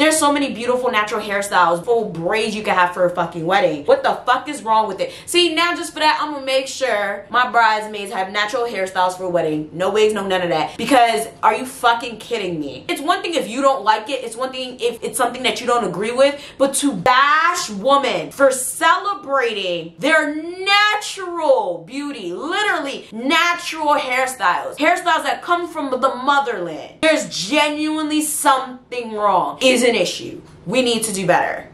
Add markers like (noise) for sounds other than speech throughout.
There's so many beautiful natural hairstyles, full braids you can have for a fucking wedding. What the fuck is wrong with it? See, now just for that, I'm gonna make sure my bridesmaids have natural hairstyles for a wedding. No wigs, no none of that. Because are you fucking kidding me? It's one thing if you don't like it, it's one thing if it's something that you don't agree with, but to bash women for celebrating their natural beauty, literally natural hairstyles, hairstyles that come from the motherland, there's genuinely something wrong, is an issue. We need to do better.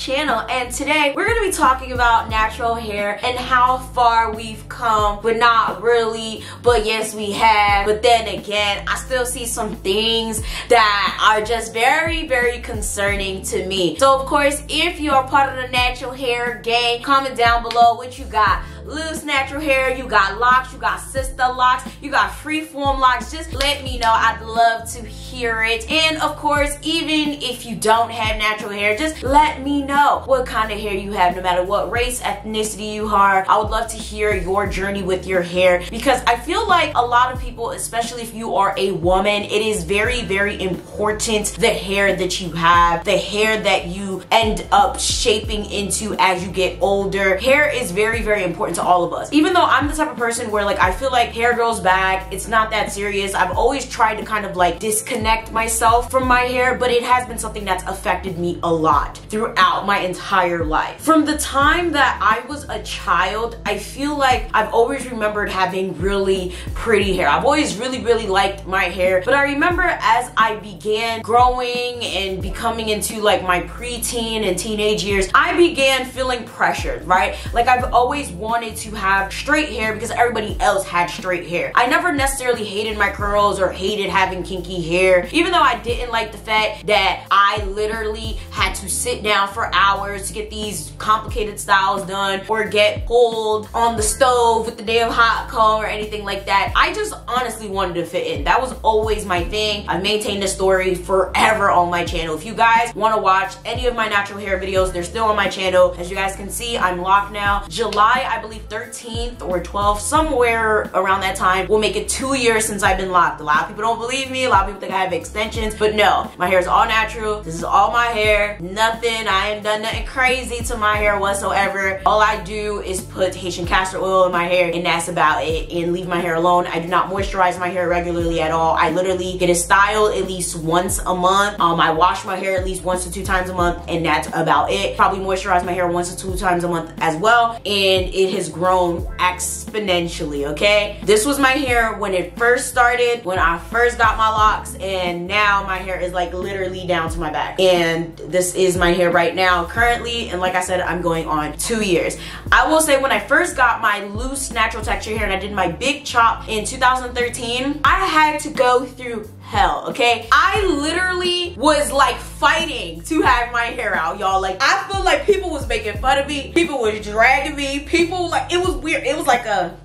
Channel and today we're going to be talking about natural hair and how far we've come but not really but yes we have but then again I still see some things that are just very very concerning to me. So of course if you are part of the natural hair gang comment down below what you got loose natural hair, you got locks, you got sister locks, you got freeform locks, just let me know. I'd love to hear it. And of course, even if you don't have natural hair, just let me know what kind of hair you have, no matter what race, ethnicity you are. I would love to hear your journey with your hair because I feel like a lot of people, especially if you are a woman, it is very, very important the hair that you have, the hair that you end up shaping into as you get older. Hair is very, very important to all of us. Even though I'm the type of person where like I feel like hair grows back, it's not that serious. I've always tried to kind of like disconnect myself from my hair, but it has been something that's affected me a lot throughout my entire life. From the time that I was a child, I feel like I've always remembered having really pretty hair. I've always really, really liked my hair, but I remember as I began growing and becoming into like my preteen and teenage years, I began feeling pressured, right? Like I've always wanted wanted to have straight hair because everybody else had straight hair. I never necessarily hated my curls or hated having kinky hair, even though I didn't like the fact that I literally had to sit down for hours to get these complicated styles done or get pulled on the stove with the damn hot comb or anything like that. I just honestly wanted to fit in. That was always my thing. I maintained this story forever on my channel. If you guys want to watch any of my natural hair videos, they're still on my channel. As you guys can see, I'm locked now. July, I believe 13th or 12th, somewhere around that time, will make it two years since I've been locked. A lot of people don't believe me. A lot of people think I have extensions, but no, my hair is all natural. This is all my hair. Nothing, I ain't done nothing crazy to my hair whatsoever. All I do is put Haitian castor oil in my hair and that's about it and leave my hair alone. I do not moisturize my hair regularly at all. I literally get it styled at least once a month. Um, I wash my hair at least once to two times a month and that's about it. Probably moisturize my hair once to two times a month as well. And it has grown exponentially, okay? This was my hair when it first started, when I first got my locks, and now my hair is like literally down to my back. And this is my hair right now currently, and like I said, I'm going on two years. I will say when I first got my loose natural texture hair and I did my big chop in 2013, I had to go through hell, okay? I literally was like fighting to have my hair out, y'all. Like, I feel like people was making fun of me. People was dragging me. People, like, it was weird. It was like a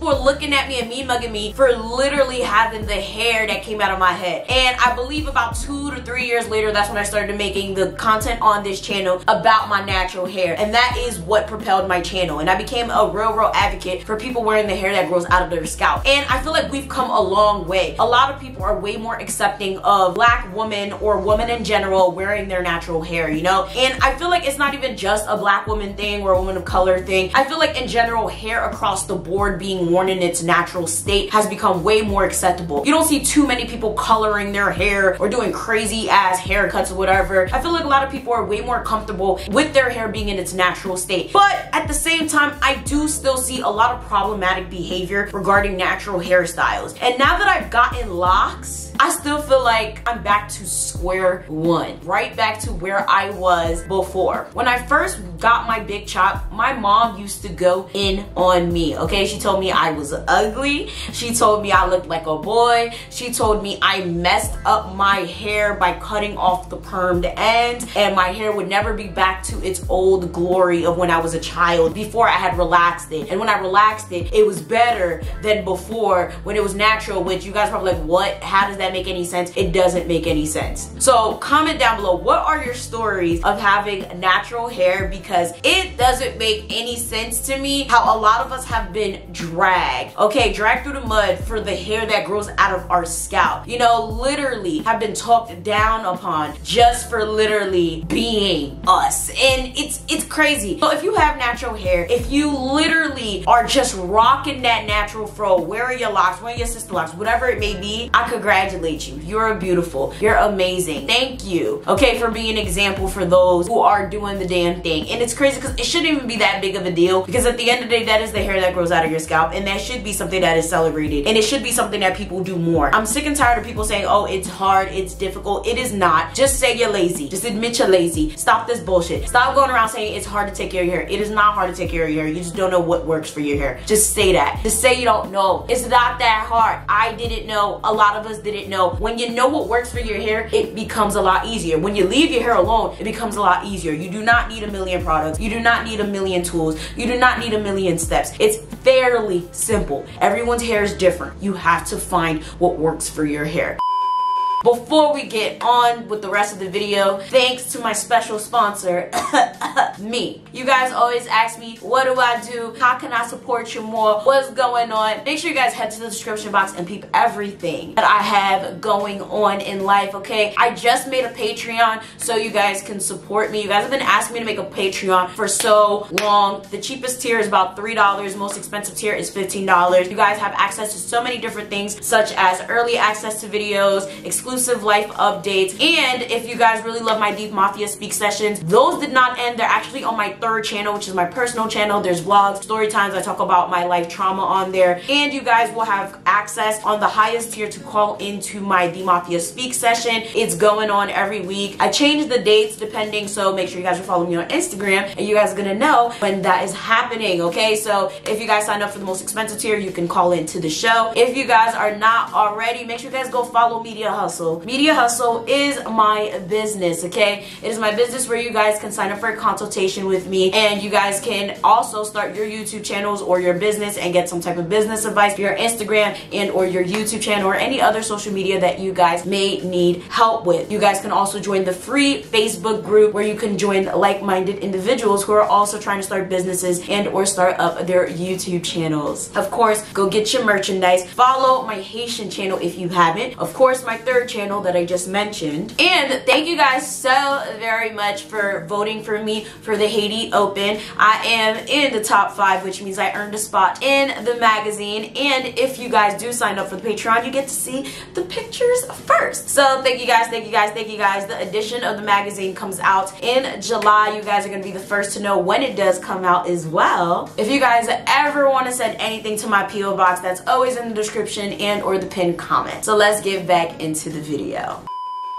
were looking at me and mean mugging me for literally having the hair that came out of my head. And I believe about two to three years later, that's when I started making the content on this channel about my natural hair. And that is what propelled my channel. And I became a real, real advocate for people wearing the hair that grows out of their scalp. And I feel like we've come a long way. A lot of people are way more accepting of black women or women in general wearing their natural hair, you know? And I feel like it's not even just a black woman thing or a woman of color thing. I feel like in general, hair across the board being worn in its natural state has become way more acceptable. You don't see too many people coloring their hair or doing crazy ass haircuts or whatever. I feel like a lot of people are way more comfortable with their hair being in its natural state. But at the same time, I do still see a lot of problematic behavior regarding natural hairstyles. And now that I've gotten locks, I still feel like I'm back to square one, right back to where I was before. When I first got my big chop, my mom used to go in on me, okay? She told me I was ugly. She told me I looked like a boy. She told me I messed up my hair by cutting off the permed ends and my hair would never be back to its old glory of when I was a child before I had relaxed it. And when I relaxed it, it was better than before when it was natural, which you guys probably like, what? How does that make any sense? It doesn't make any sense. So comment down below, what are your stories of having natural hair? Because it doesn't make any sense to me how a lot of us have been dragged, okay, dragged through the mud for the hair that grows out of our scalp. You know, literally have been talked down upon just for literally being us. And it's it's crazy. So if you have natural hair, if you literally are just rocking that natural fro, where are your locks, where are your sister locks, whatever it may be, I congratulate you. You're beautiful. You're amazing. Thank you, okay, for being an example for those who are doing the damn thing. And it's crazy because it shouldn't even be that big of a deal because at the end of the day, that is the hair that grows out of your scalp and that should be something that is celebrated and it should be something that people do more. I'm sick and tired of people saying, oh, it's hard, it's difficult. It is not. Just say you're lazy. Just admit you're lazy. Stop this bullshit. Stop going around saying it's hard to take care of your hair. It is not hard to take care of your hair. You just don't know what works for your hair. Just say that. Just say you don't know. It's not that hard. I didn't know. A lot of us didn't know. When you know what works for your hair, it becomes a lot easier. When you leave your hair alone, it becomes a lot easier. You do not need a million products. You do not need a million tools. You do not need a million steps. It's fairly simple. Everyone's hair is different. You have to find what works for your hair. Before we get on with the rest of the video, thanks to my special sponsor, (coughs) me. You guys always ask me, what do I do? How can I support you more? What's going on? Make sure you guys head to the description box and peep everything that I have going on in life, okay? I just made a Patreon so you guys can support me. You guys have been asking me to make a Patreon for so long. The cheapest tier is about $3. Most expensive tier is $15. You guys have access to so many different things such as early access to videos, exclusive exclusive life updates. And if you guys really love my Thee Mafia Speak sessions, those did not end. They're actually on my third channel, which is my personal channel. There's vlogs, story times. I talk about my life trauma on there. And you guys will have access on the highest tier to call into my Thee Mafia Speak session. It's going on every week. I change the dates depending, so make sure you guys are following me on Instagram and you guys are gonna know when that is happening, okay? So if you guys sign up for the most expensive tier, you can call into the show. If you guys are not already, make sure you guys go follow Media Hustle Hustle. Media Hustle is my business, okay? It is my business where you guys can sign up for a consultation with me and you guys can also start your YouTube channels or your business and get some type of business advice for your Instagram and or your YouTube channel or any other social media that you guys may need help with. You guys can also join the free Facebook group where you can join like-minded individuals who are also trying to start businesses and or start up their YouTube channels. Of course, go get your merchandise. Follow my Haitian channel if you haven't. Of course, my third channel that I just mentioned. And thank you guys so very much for voting for me for the Haiti Open. I am in the top five, which means I earned a spot in the magazine. And if you guys do sign up for the Patreon, you get to see the pictures first. So thank you guys, thank you guys, thank you guys. The edition of the magazine comes out in July. You guys are going to be the first to know when it does come out as well. If you guys ever want to send anything to my P.O. box, that's always in the description and or the pinned comment. So let's get back into the the video.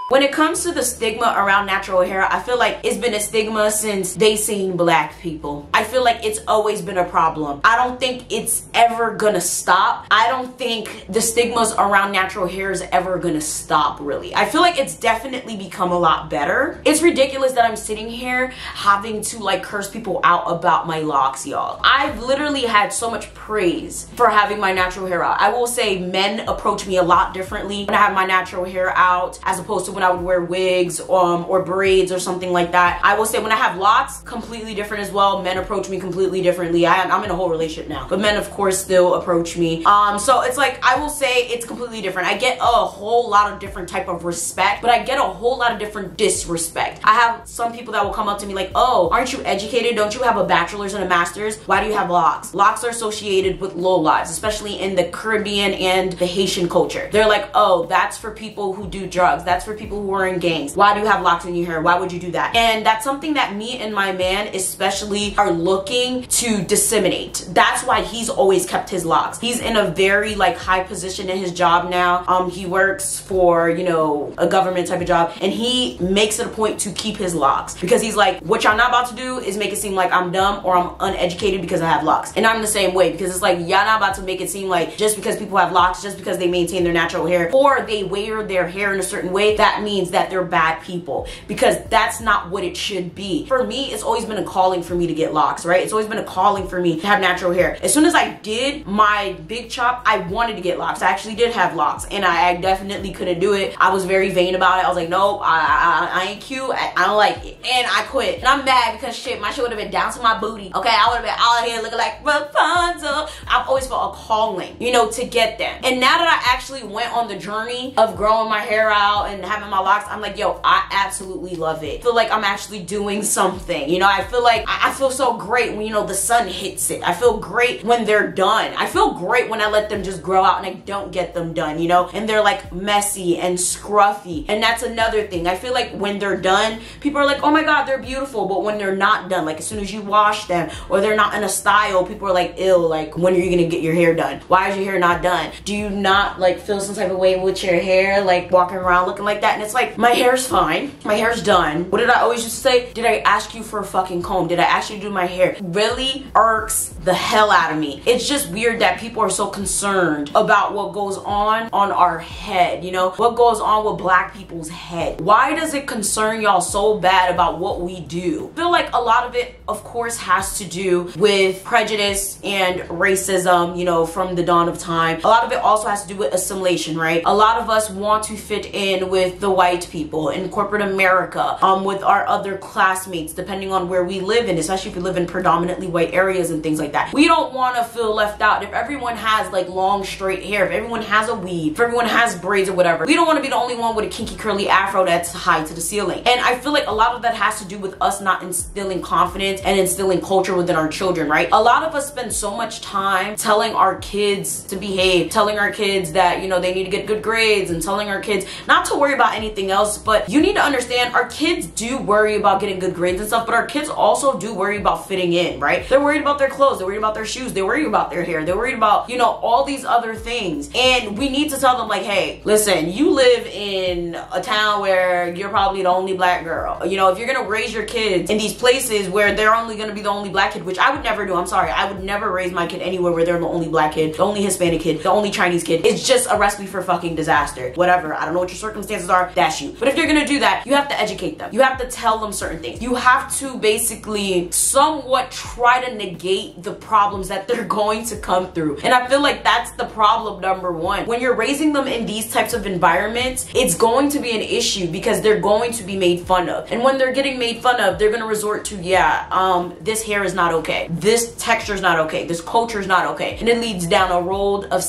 When it comes to the stigma around natural hair, I feel like it's been a stigma since they seen black people. I feel like it's always been a problem. I don't think it's ever gonna stop. I don't think the stigmas around natural hair is ever gonna stop really. I feel like it's definitely become a lot better. It's ridiculous that I'm sitting here having to like curse people out about my locks, y'all. I've literally had so much praise for having my natural hair out. I will say men approach me a lot differently when I have my natural hair out as opposed to when I would wear wigs um, or braids or something like that. I will say when I have locks, completely different as well. Men approach me completely differently. I, am in a whole relationship now, but men of course still approach me. Um, so it's like, I will say it's completely different. I get a whole lot of different type of respect, but I get a whole lot of different disrespect. I have some people that will come up to me like, oh, aren't you educated? Don't you have a bachelor's and a master's? Why do you have locks? Locks are associated with low lives, especially in the Caribbean and the Haitian culture. They're like, oh, that's for people who do drugs. That's for people people who are in gangs. Why do you have locks in your hair? Why would you do that? And that's something that me and my man especially are looking to disseminate. That's why he's always kept his locks. He's in a very like high position in his job now. Um, he works for, you know, a government type of job and he makes it a point to keep his locks because he's like, what y'all not about to do is make it seem like I'm dumb or I'm uneducated because I have locks. And I'm the same way because it's like, y'all not about to make it seem like just because people have locks, just because they maintain their natural hair or they wear their hair in a certain way, that means that they're bad people because that's not what it should be. For me, it's always been a calling for me to get locks, right? It's always been a calling for me to have natural hair. As soon as I did my big chop, I wanted to get locks. I actually did have locks and I, definitely couldn't do it. I was very vain about it. I was like, nope, I, I, I ain't cute. I, I, don't like it. And I quit. And I'm mad because shit, my shit would have been down to my booty. Okay, I would have been out here looking like Rapunzel. I've always felt a calling, you know, to get them. And now that I actually went on the journey of growing my hair out and having my locks, I'm like, yo, I absolutely love it. I feel like I'm actually doing something. You know, I feel like I, I feel so great when, you know, the sun hits it. I feel great when they're done. I feel great when I let them just grow out and I don't get them done, you know, and they're like messy and scruffy. And that's another thing. I feel like when they're done, people are like, oh my God, they're beautiful. But when they're not done, like as soon as you wash them or they're not in a style, people are like, ill, like when are you gonna get your hair done? Why is your hair not done? Do you not like feel some type of way with your hair, like walking around looking like that? And it's like, my hair's fine. My hair's done. What did I always just say? Did I ask you for a fucking comb? Did I ask you to do my hair? Really irks the hell out of me. It's just weird that people are so concerned about what goes on on our head, you know? What goes on with black people's head. Why does it concern y'all so bad about what we do? I feel like a lot of it, of course, has to do with prejudice and racism, you know, from the dawn of time. A lot of it also has to do with assimilation, right? A lot of us want to fit in with the white people in corporate America, um, with our other classmates, depending on where we live in, especially if we live in predominantly white areas and things like that. We don't want to feel left out. If everyone has like long straight hair, if everyone has a weave, if everyone has braids or whatever, we don't want to be the only one with a kinky curly afro that's high to the ceiling. And I feel like a lot of that has to do with us not instilling confidence and instilling culture within our children, right? A lot of us spend so much time telling our kids to behave, telling our kids that, you know, they need to get good grades and telling our kids not to worry about anything else, but you need to understand our kids do worry about getting good grades and stuff, but our kids also do worry about fitting in, right? They're worried about their clothes, they're worried about their shoes, they're worried about their hair, they're worried about, you know, all these other things. And we need to tell them like, hey, listen, you live in a town where you're probably the only black girl. You know, if you're gonna raise your kids in these places where they're only gonna be the only black kid, which I would never do, I'm sorry, I would never raise my kid anywhere where they're the only black kid, the only Hispanic kid, the only Chinese kid. It's just a recipe for fucking disaster. Whatever, I don't know what your circumstances are, that's you. But if you're gonna do that, you have to educate them. You have to tell them certain things. You have to basically somewhat try to negate the problems that they're (laughs) going to come through. And I feel like that's the problem number one. When you're raising them in these types of environments, it's going to be an issue because they're going to be made fun of. And when they're getting made fun of, they're gonna resort to, yeah, um, this hair is not okay. This texture is not okay. This culture is not okay. And it leads down a road of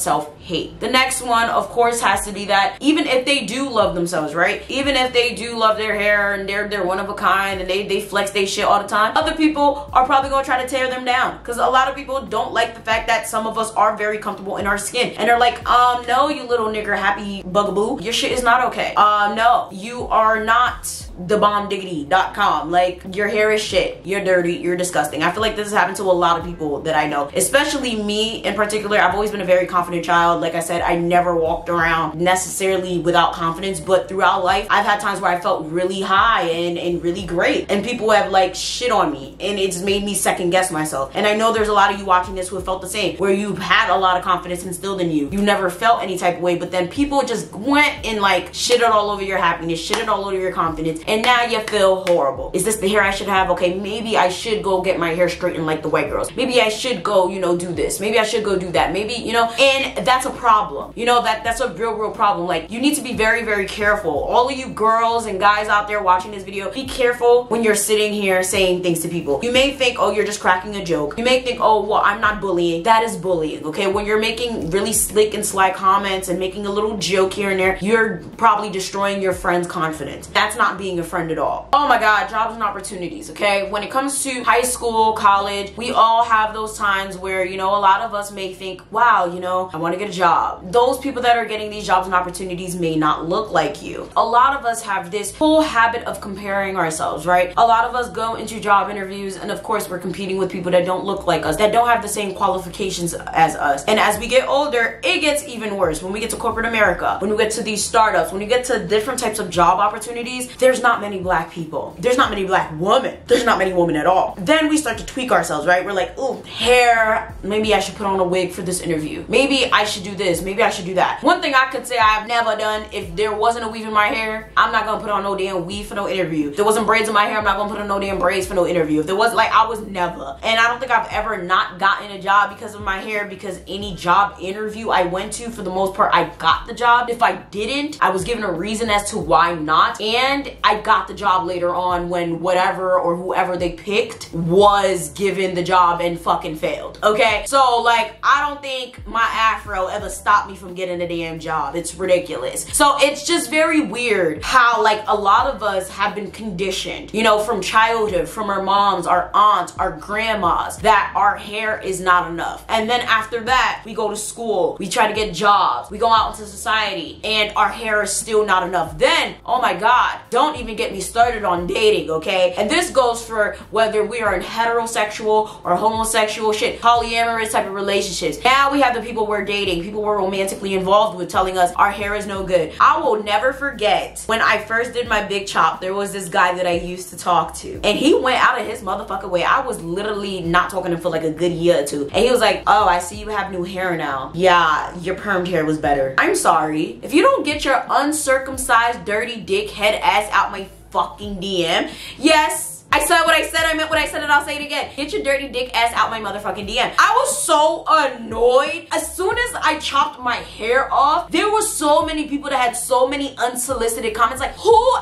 self-hate. The next one, of course, has to be that even if they do love themselves, right? Even if they do love their hair and they're they're one of a kind and they, they flex their shit all the time, other people are probably gonna try to tear them down. Because a lot of people don't like the fact that some of us are very comfortable in our skin. And they're like, um, no, you little nigger happy bugaboo. Your shit is not okay. Um, no, you are not thebombdiggity.com. Like your hair is shit. You're dirty. You're disgusting. I feel like this has happened to a lot of people that I know, especially me in particular. I've always been a very confident child. Like I said, I never walked around necessarily without confidence, but throughout life, I've had times where I felt really high and, and really great. And people have like shit on me and it's made me second guess myself. And I know there's a lot of you watching this who have felt the same, where you've had a lot of confidence instilled in you. You never felt any type of way, but then people just went and like shitted all over your happiness, shitted all over your confidence, and now you feel horrible. Is this the hair I should have? Okay, maybe I should go get my hair straightened like the white girls. Maybe I should go, you know, do this. Maybe I should go do that. Maybe, you know, and that's a problem. You know, that that's a real, real problem. Like, you need to be very, very careful. All of you girls and guys out there watching this video, be careful when you're sitting here saying things to people. You may think, oh, you're just cracking a joke. You may think, oh, well, I'm not bullying. That is bullying, okay? When you're making really slick and sly comments and making a little joke here and there, you're probably destroying your friend's confidence. That's not being being a friend at all. Oh my god, jobs and opportunities, okay? When it comes to high school, college, we all have those times where, you know, a lot of us may think, wow, you know, I want to get a job. Those people that are getting these jobs and opportunities may not look like you. A lot of us have this whole habit of comparing ourselves, right? A lot of us go into job interviews and of course we're competing with people that don't look like us, that don't have the same qualifications as us. And as we get older, it gets even worse. When we get to corporate America, when we get to these startups, when you get to different types of job opportunities, there's not many black people. There's not many black women. There's not many women at all. Then we start to tweak ourselves, right? We're like, ooh, hair, maybe I should put on a wig for this interview. Maybe I should do this. Maybe I should do that. One thing I could say I've never done, if there wasn't a weave in my hair, I'm not gonna put on no damn weave for no interview. If there wasn't braids in my hair, I'm not gonna put on no damn braids for no interview. If there was like, I was never. And I don't think I've ever not gotten a job because of my hair because any job interview I went to, for the most part, I got the job. If I didn't, I was given a reason as to why not. And I got the job later on when whatever or whoever they picked was given the job and fucking failed. Okay? So like, I don't think my afro ever stopped me from getting a damn job. It's ridiculous. So it's just very weird how like a lot of us have been conditioned, you know, from childhood, from our moms, our aunts, our grandmas, that our hair is not enough. And then after that, we go to school, we try to get jobs, we go out into society, and our hair is still not enough. Then, oh my God, don't even get me started on dating, okay? And this goes for whether we are in heterosexual or homosexual shit, polyamorous type of relationships. Now we have the people we're dating, people we're romantically involved with telling us our hair is no good. I will never forget when I first did my big chop, there was this guy that I used to talk to, and he went out of his motherfucking way. I was literally not talking to him for like a good year or two. And he was like, oh, I see you have new hair now. Yeah, your permed hair was better. I'm sorry. If you don't get your uncircumcised, dirty dick head ass out my fucking DM, yes, I said what I said, I meant what I said, and I'll say it again. Get your dirty dick ass out my motherfucking DM. I was so annoyed. As soon as I chopped my hair off, there were so many people that had so many unsolicited comments like, who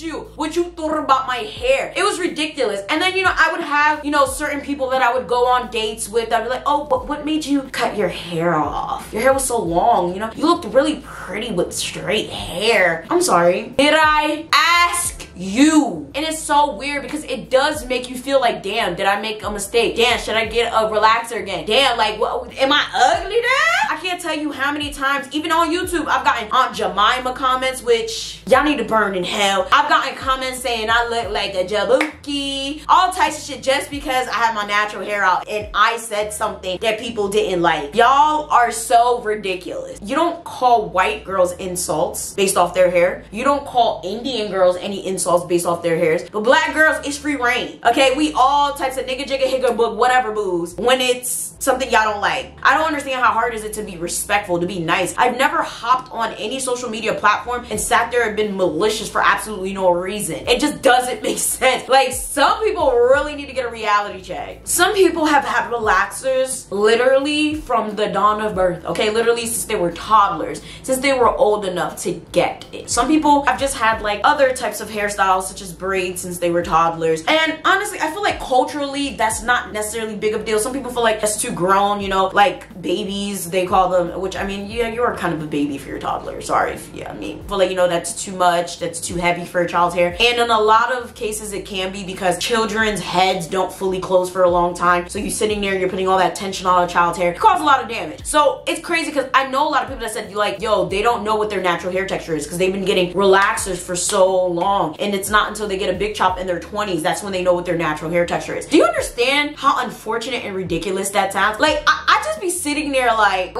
you what you thought about my hair? It was ridiculous. And then, you know, I would have, you know, certain people that I would go on dates with. I'd be like, oh, but what made you cut your hair off? Your hair was so long, you know? You looked really pretty with straight hair. I'm sorry. Did I ask you. And it's so weird because it does make you feel like, damn, did I make a mistake? Damn, should I get a relaxer again? Damn, like, what, am I ugly now? I can't tell you how many times, even on YouTube, I've gotten Aunt Jemima comments, which y'all need to burn in hell. I've gotten comments saying I look like a jabuki, all types of shit just because I have my natural hair out and I said something that people didn't like. Y'all are so ridiculous. You don't call white girls insults based off their hair. You don't call Indian girls any insults insults based off their hairs. But black girls, it's free reign. Okay, we all types of nigga jigga higga book whatever booze when it's something y'all don't like. I don't understand how hard is it to be respectful, to be nice. I've never hopped on any social media platform and sat there and been malicious for absolutely no reason. It just doesn't (laughs) make sense. Like some people really need to get a reality check. Some people have had relaxers literally from the dawn of birth. Okay, literally since they were toddlers, since they were old enough to get it. Some people have just had like other types of hairstyles hairstyles such as braids since they were toddlers. And honestly, I feel like culturally that's not necessarily big of a deal. Some people feel like that's too grown, you know, like babies, they call them, which I mean, yeah, you're kind of a baby for your toddler. Sorry if, yeah, I mean, feel like, you know, that's too much, that's too heavy for a child's hair. And in a lot of cases it can be because children's heads don't fully close for a long time. So you're sitting there, you're putting all that tension on a child's hair. It causes a lot of damage. So it's crazy because I know a lot of people that said you like, yo, they don't know what their natural hair texture is because they've been getting relaxers for so long. And it's not until they get a big chop in their 20s that's when they know what their natural hair texture is. Do you understand how unfortunate and ridiculous that sounds? Like, I, I just be sitting there like,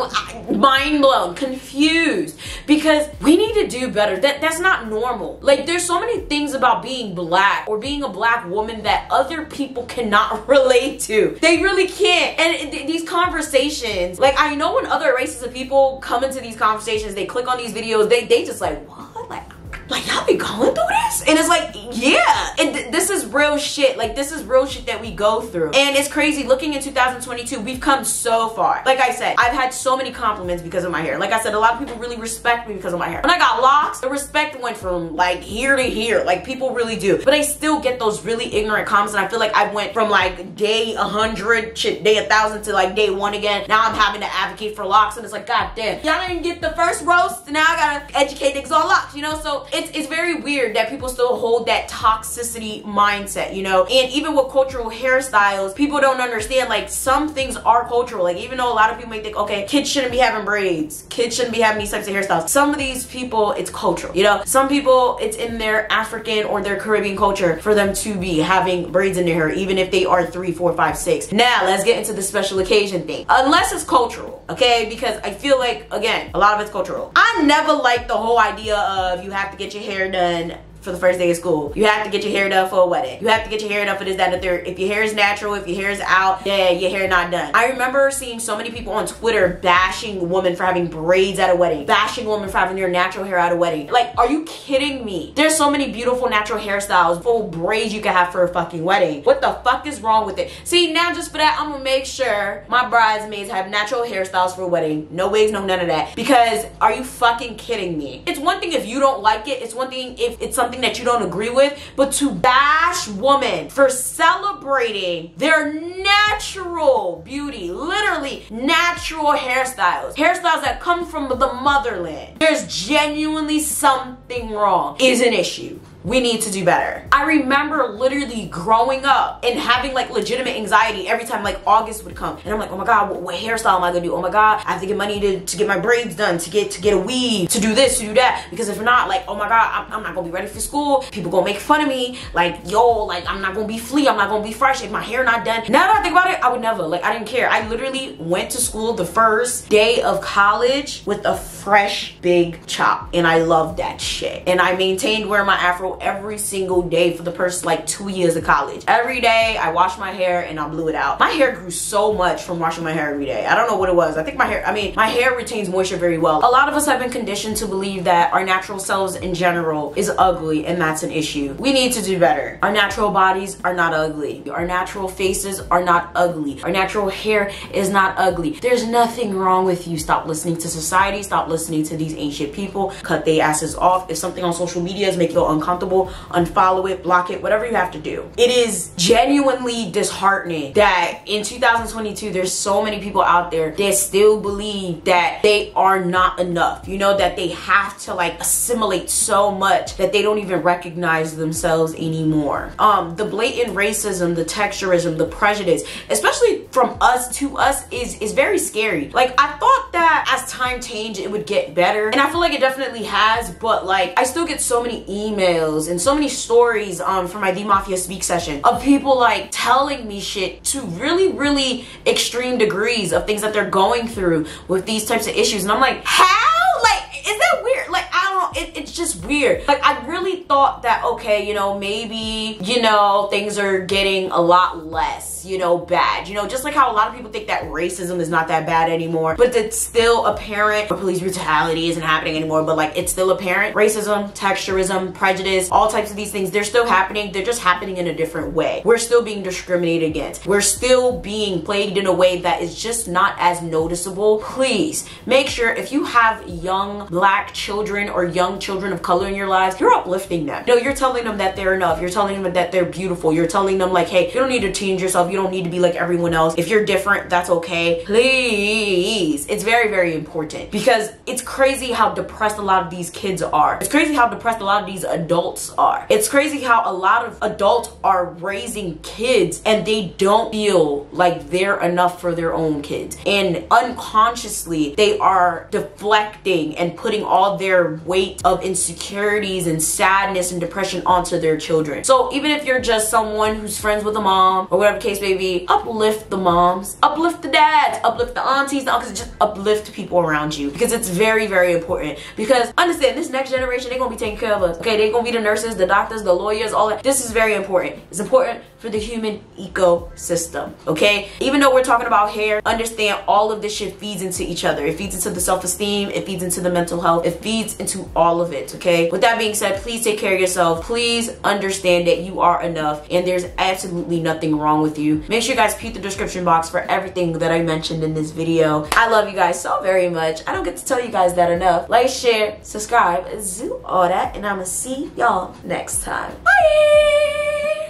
mind blown, confused, because we need to do better. That That's not normal. Like, there's so many things about being black or being a black woman that other people cannot (laughs) relate to. They really can't. And th these conversations, like, I know when other races of people come into these conversations, they click on these videos, they, they just like, what? Like, like y'all be going through this and it's like yeah and th this is real shit. Like this is real shit that we go through. And it's crazy looking in 2022, we've come so far. Like I said, I've had so many compliments because of my hair. Like I said, a lot of people really respect me because of my hair. When I got locks, the respect went from like here to here. Like people really do. But I still get those really ignorant comments and I feel like I went from like day 100, shit, day 1000 to like day one again. Now I'm having to advocate for locks and it's like, god damn. Y'all didn't get the first roast, now I gotta educate niggas on locks, you know? So it's, it's very weird that people still hold that toxicity mindset, you know? And even with cultural hairstyles, people don't understand like some things are cultural. Like even though a lot of people may think, okay, kids shouldn't be having braids, kids shouldn't be having these types of hairstyles. Some of these people, it's cultural, you know? Some people, it's in their African or their Caribbean culture for them to be having braids in their hair, even if they are three, four, five, six. Now, let's get into the special occasion thing. Unless it's cultural, okay? Because I feel like, again, a lot of it's cultural. I never liked the whole idea of you have to get your hair done for the first day of school. You have to get your hair done for a wedding. You have to get your hair done for this, that, and the third. If your hair is natural, if your hair is out, yeah, your hair not done. I remember seeing so many people on Twitter bashing women for having braids at a wedding, bashing women for having their natural hair at a wedding. Like, are you kidding me? There's so many beautiful natural hairstyles, full braids you can have for a fucking wedding. What the fuck is wrong with it? See, now just for that, I'm gonna make sure my bridesmaids have natural hairstyles for a wedding. No wigs, no none of that. Because are you fucking kidding me? It's one thing if you don't like it. It's one thing if it's something that you don't agree with, but to bash women for celebrating their natural beauty, literally natural hairstyles, hairstyles that come from the motherland, there's genuinely something wrong, is an issue we need to do better. I remember literally growing up and having like legitimate anxiety every time like August would come. And I'm like, oh my God, what, what hairstyle am I gonna do? Oh my God, I have to get money to, to get my braids done, to get to get a weave, to do this, to do that. Because if not, like, oh my God, I'm, I'm not gonna be ready for school. People gonna make fun of me. Like, yo, like I'm not gonna be flea, I'm not gonna be fresh if my hair not done. Now that I think about it, I would never. Like, I didn't care. I literally went to school the first day of college with a fresh big chop. And I loved that shit. And I maintained where my afro every single day for the first like two years of college. Every day I washed my hair and I blew it out. My hair grew so much from washing my hair every day. I don't know what it was. I think my hair, I mean, my hair retains moisture very well. A lot of us have been conditioned to believe that our natural selves in general is ugly and that's an issue. We need to do better. Our natural bodies are not ugly. Our natural faces are not ugly. Our natural hair is not ugly. There's nothing wrong with you. Stop listening to society. Stop listening to these ancient people. Cut their asses off. If something on social media is making you feel uncomfortable, unfollow it, block it, whatever you have to do. It is genuinely disheartening that in 2022, there's so many people out there that still believe that they are not enough. You know, that they have to like assimilate so much that they don't even recognize themselves anymore. Um, the blatant racism, the texturism, the prejudice, especially from us to us is, is very scary. Like I thought that as time changed, it would get better. And I feel like it definitely has, but like I still get so many emails and so many stories um, from my Thee Mafia Speak session of people like telling me shit to really, really extreme degrees of things that they're going through with these types of issues. And I'm like, how? Like, is that weird? Like, I don't. It, it's just weird. Like, I really thought that, okay, you know, maybe, you know, things are getting a lot less you know, bad. You know, just like how a lot of people think that racism is not that bad anymore, but it's still apparent. Police brutality isn't happening anymore, but like it's still apparent. Racism, texturism, prejudice, all types of these things, they're still happening. They're just happening in a different way. We're still being discriminated against. We're still being plagued in a way that is just not as noticeable. Please make sure if you have young black children or young children of color in your lives, you're uplifting them. No, you're telling them that they're enough. You're telling them that they're beautiful. You're telling them like, hey, you don't need to change yourself. You you don't need to be like everyone else. If you're different, that's okay. Please. It's very, very important because it's crazy how depressed a lot of these kids are. It's crazy how depressed a lot of these adults are. It's crazy how a lot of adults are raising kids and they don't feel like they're enough for their own kids. And unconsciously, they are deflecting and putting all their weight of insecurities and sadness and depression onto their children. So even if you're just someone who's friends with a mom or whatever case baby, uplift the moms, uplift the dads, uplift the aunties, the uncles, just uplift people around you because it's very, very important. Because understand, this next generation, they're gonna be taking care of us. Okay, they're gonna be the nurses, the doctors, the lawyers, all that. This is very important. It's important for the human ecosystem, okay? Even though we're talking about hair, understand all of this shit feeds into each other. It feeds into the self-esteem, it feeds into the mental health, it feeds into all of it, okay? With that being said, please take care of yourself. Please understand that you are enough and there's absolutely nothing wrong with you. Make sure you guys peep the description box for everything that I mentioned in this video. I love you guys so very much. I don't get to tell you guys that enough. Like, share, subscribe, do all that, and I'ma see y'all next time. Bye!